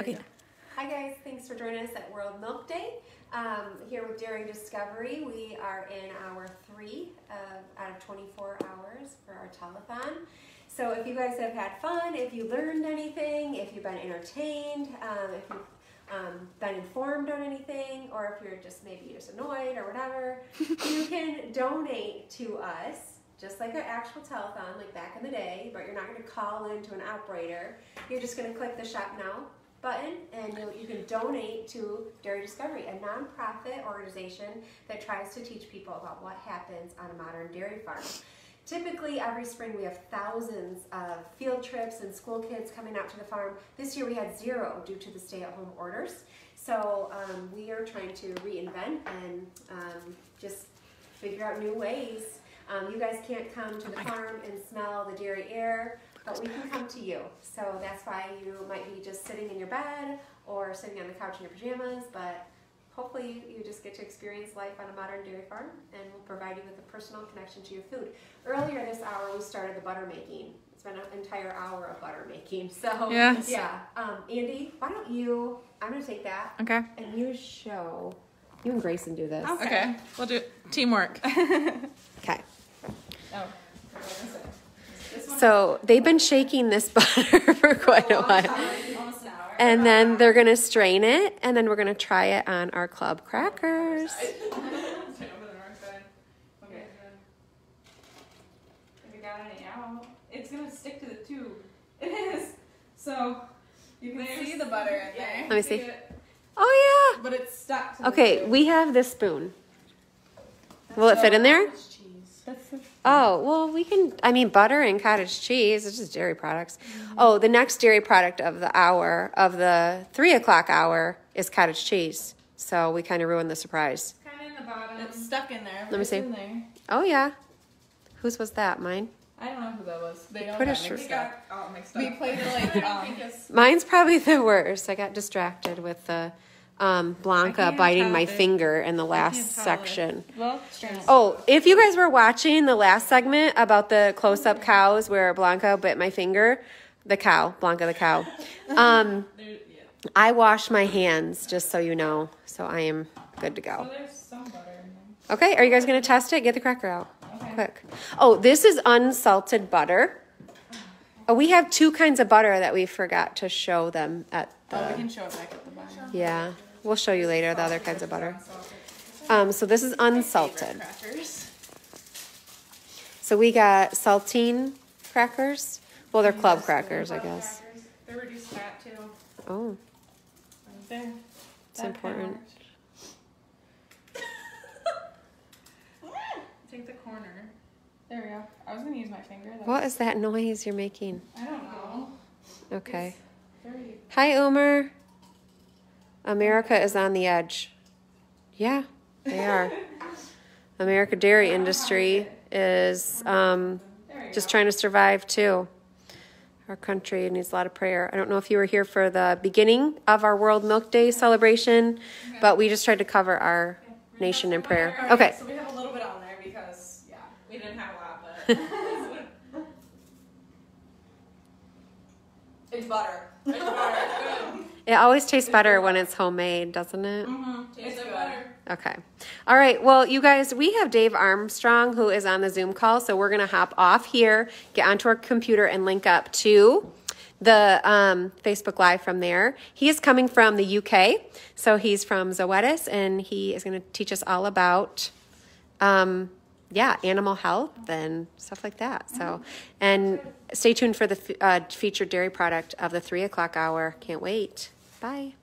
Okay. Hi guys, thanks for joining us at World Milk Day. Um, here with Dairy Discovery, we are in hour three of, out of 24 hours for our telethon. So if you guys have had fun, if you learned anything, if you've been entertained, um, if you've um, been informed on anything, or if you're just maybe just annoyed or whatever, you can donate to us just like an actual telethon, like back in the day, but you're not going to call into an operator. You're just going to click the shop now button and you, can donate to Dairy Discovery, a nonprofit organization that tries to teach people about what happens on a modern dairy farm. Typically, every spring we have thousands of field trips and school kids coming out to the farm. This year we had zero due to the stay-at-home orders. So um, we are trying to reinvent and um, just figure out new ways. Um, you guys can't come to the farm and smell the dairy air, but we can come to you. So that's why you might be just sitting in your bed or sitting on the couch in your pajamas, but hopefully you just get to experience life on a modern dairy farm and we'll provide you with a personal connection to your food. Earlier this hour we started the butter making. It's been an entire hour of butter making. So Yes. yeah. Um, Andy, why don't you I'm gonna take that Okay. and you show you and Grayson do this. Okay. We'll do teamwork. Okay. Oh. So they've been shaking this butter for quite a while. Almost an hour. And then they're gonna strain it and then we're gonna try it on our club crackers. If you got any out, it's gonna stick to the tube. It is. So you can see the butter in there. Let me see. Oh, yeah. But it's stuck. Okay, we have this spoon. Will it fit in there? That's the Oh, well, we can. I mean, butter and cottage cheese. It's just dairy products. Oh, the next dairy product of the hour, of the three o'clock hour, is cottage cheese. So we kind of ruined the surprise. kind of in the bottom. It's stuck in there. Let me see. In there. Oh, yeah. Whose was that? Mine? I don't know who that was. They all Pretty got sure- mixed up. all mixed up. We played it like um, Mine's probably the worst. I got distracted with the um, Blanca biting my it- finger in the last section. well. Oh, if you guys were watching the last segment about the close up cows where Blanca bit my finger, the cow, Blanca the cow, um, I wash my hands, just so you know. So I am good to go. there's some butter in there. Okay, are you guys going to test it? Get the cracker out. Okay. Quick. Oh, this is unsalted butter. Oh, we have two kinds of butter that we forgot to show them at the. Oh, we can show it back at the bottom. Yeah, we'll show you later the other kinds of butter. Um, so this is unsalted. Crackers. So we got saltine crackers. Well, they're club crackers, I guess. They're reduced fat too. Oh, it's important. Take the corner. There we go. I was gonna use my finger. That What is that noise you're making? I don't know. Okay. Very. Hi, Omer. America is on the edge. Yeah, they are. America dairy industry is um, just trying to survive too. Our country needs a lot of prayer. I don't know if you were here for the beginning of our World Milk Day celebration, but we just tried to cover our nation in prayer. Okay. So we have a little bit on there because yeah, we didn't have a lot, but it's butter. It's butter. Good. It always tastes better when it's homemade, doesn't it? Mm-hmm. It's butter. Okay. All right. Well, you guys, we have Dave Armstrong who is on the Zoom call. So we're going to hop off here, get onto our computer, and link up to the um, Facebook Live from there. He is coming from the UK. So he's from Zoetis and he is going to teach us all about. Um, yeah, animal health and stuff like that. So, and stay tuned for the uh, featured dairy product of the three o'clock hour. Can't wait. Bye.